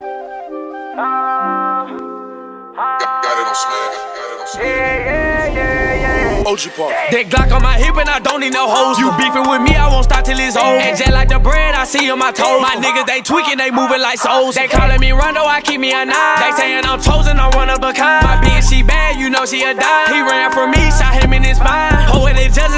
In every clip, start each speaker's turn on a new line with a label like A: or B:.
A: Ah, ah.
B: That Glock on my hip and I don't need no hoes. You beefing with me, I won't stop till it's old. And just like the bread, I see on my toes. My niggas, they tweaking, they moving like souls. They calling me Rondo, I keep me a nine. They saying I'm chosen, I'm one of a kind. My bitch, she bad, you know she a dime. He ran from me, shot him in his spine. Oh, and the judges,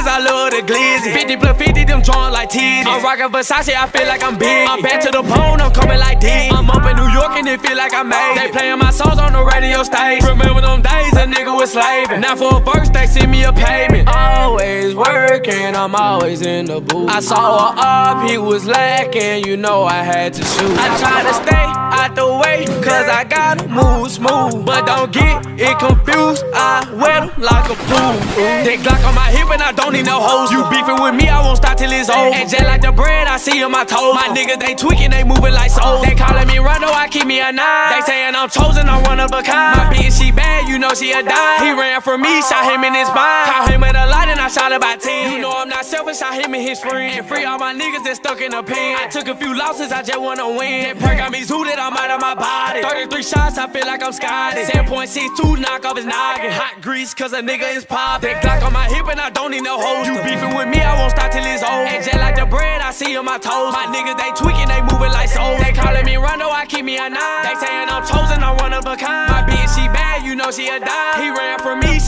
B: I love the glizzy. 50 plus 50, them drawn like titties. I'm rocking Versace, I feel like I'm big. I'm back to the bone, I'm coming like D. I'm up in New York and it feel like I'm made. They playing my songs on the radio stage. Remember them days a nigga was slaving. Now for a verse, they send me a payment. Always working, I'm always in the booth. I saw her up, he was lacking, you know I had to shoot. I try to stay out the way, cause I gotta move smooth. But don't get it confused, I wear them like a pool. That Glock on my hip and I don't need no hoes. You beefing with me, I won't stop till it's over. And just like the bread, I see on my toes. My niggas, they tweaking, they moving like souls. They calling me Rondo, I keep me a nine. They saying I'm chosen, I'm one of a kind. My bitch, she bad, you know she a dime. He ran from me, shot him in his spine. Caught him at a lot and I shot about 10. You know I'm not selfish, I him and his friend. And free all my niggas that stuck in the pen. I took a few losses, I just wanna win. That perk got me zooted, I'm out of my body. 33 shots, I feel like I'm Scotty. 7.62, knock off his noggin. Hot grease, cause a nigga is poppin'. That Glock on my hip and I don't need no hoes. You beefing with me, I won't stop till it's over. And just like the bread, I see on my toes. My niggas, they tweaking, they moving like souls. They calling me Rondo, I keep me a nine. They saying I'm chosen, I'm one of a kind. My bitch, she bad, you know she a dime. He ran from me,